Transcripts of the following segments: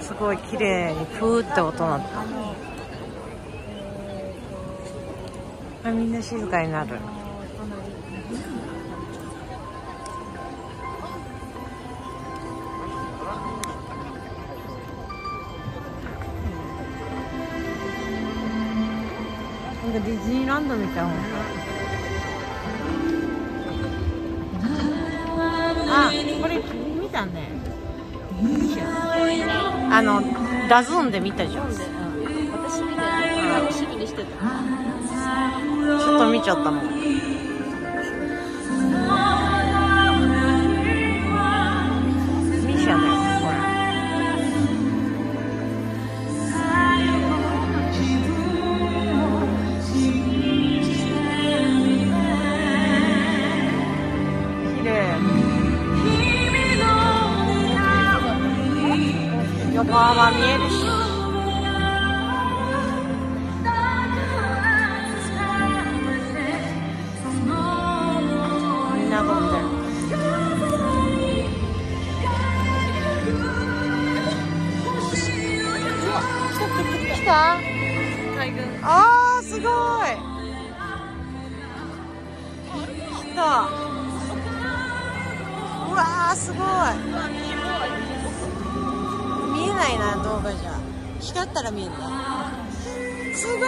すごい綺麗にプーって音鳴った。あみんな静かになる。なんかディズニーランドみたいあこれ見たね。あのダゾーンで見たじゃん。ち私みた。いな楽しみにしてたょっと見ちゃったもんないな動画じゃ光ったら見えるん。だすごい。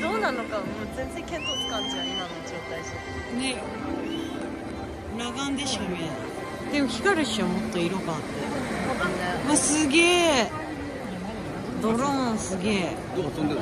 どうなのかもう全然見当つかんじゃん今の状態じね裸眼でしか見えない。でも光るっしょもっと色があって。わすげえ。ドローンすげえ。1分の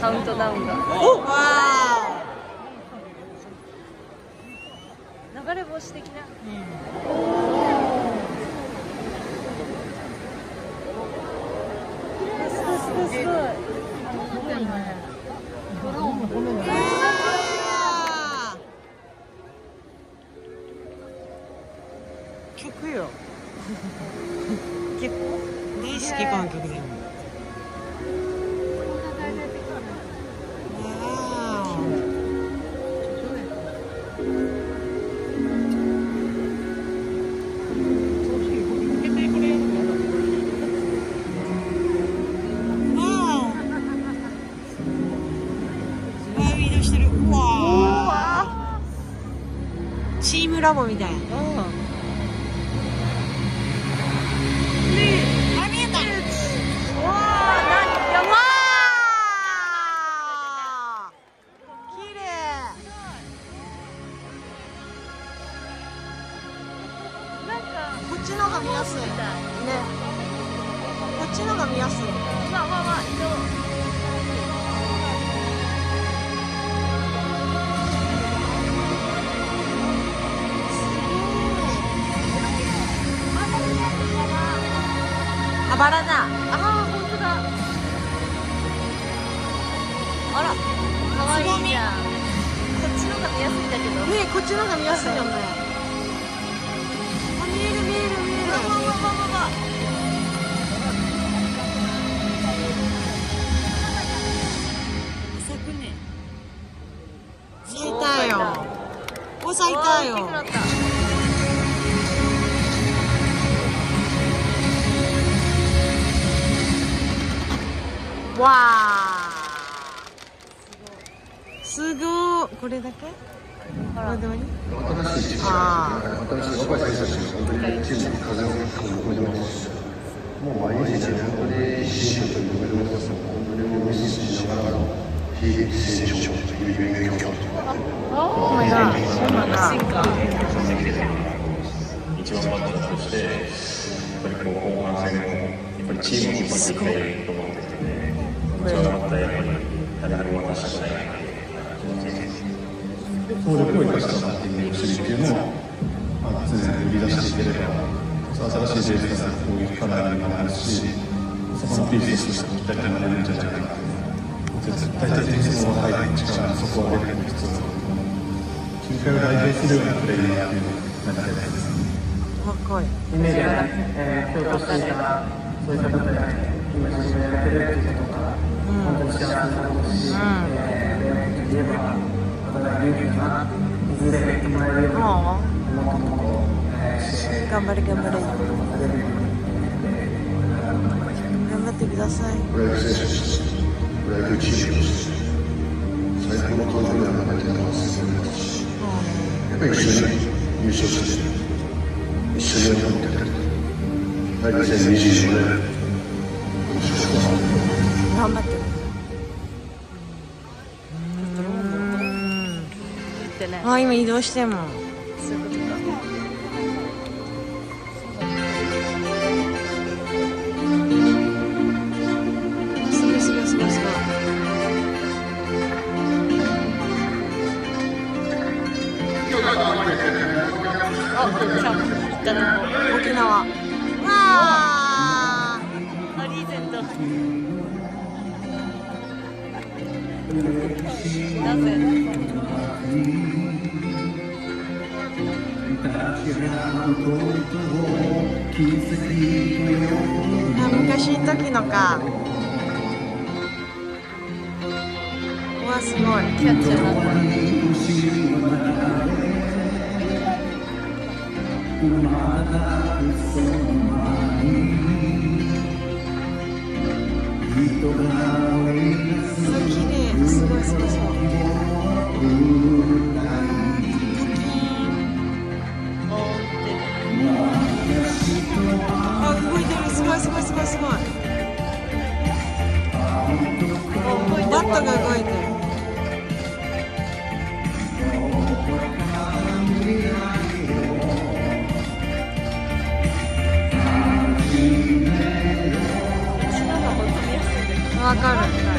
カウントダウンが。おわ流れ星的な。すごいすごいすごい曲よ結構大好きこの曲で。もる。うわー。チームラボみたい。あ見えた。わあやばー。綺麗。なんかこっちの方が見やすい。ね。こっちの方が見やすい。まあまあまあ色あバラだああ本当だ。あら可愛いじゃん。こっちの方が見やすいんだけど。ねこっちの方が見やすいよね。あ見える見える見える。わわわわわ咲くね。咲いたよ。お咲いたよわあすごい。これだけこれで終わりあもう毎日本当に進歩とすので、本当にもうミスしながら。の非成長という夢を今日あお前がそうなんだ一番バッターとして、やっぱりこう後半戦も、やっぱりチームを引っ張ってくれると思うんですよそれはまたやっぱり、たいなっていう気持ちです。総力を生かしたバッティングをするっていうのを、まあ、常に売り出していければ、新しいベースが攻撃からにもなるし、そこのピースとしてぴったりはまれるんじゃないかなと。絶対的にその若い力が底上げるのが必要だと思うので、球界を代表するようなプレイヤーっていうのをなりたいです。イメージが、えー、共闘していた、そういったことで、今一緒にやってるっていうこと、本当に幸せなことですし、えー、言えば、お互い勇気だな、いずれ言ってもらえるように、あもっともっと、えー、して頑張れ頑張れ。頑張ってください。プロ野球選手としてプロ野球チー最高の感情ではなかったと思いますやっぱり一緒に優勝して。一緒にやって。いきたいはい2024年頑張ってってねあ今移動してんも。んそういうことかすごいすごいすごい。すごいあじゃあ行っ沖縄。わあ昔の時のか。うわすごい。キャッチャーだった。すごい。すごい。すごい。バットが動い。てるなんか本当に休んでるわかる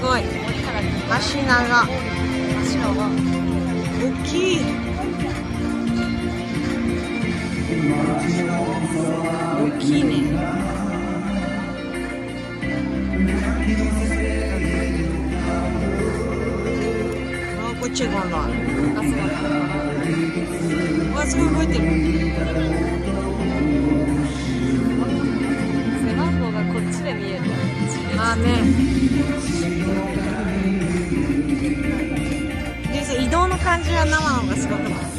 すごい。足長。足の方大きい。大きいね。あこっちがなあすごいうわすごい動いてる。背番号がこっちで見える。まあね。でさ移動の感じは生の方がすごくない？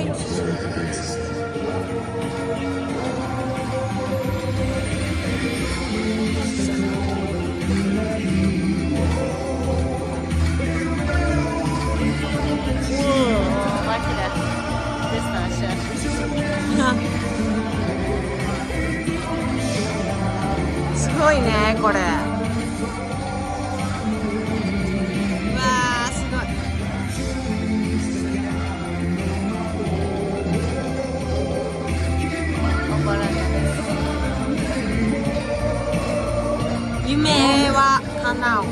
いそれだけですおーマキだですから試合すごいねこれ。jornal.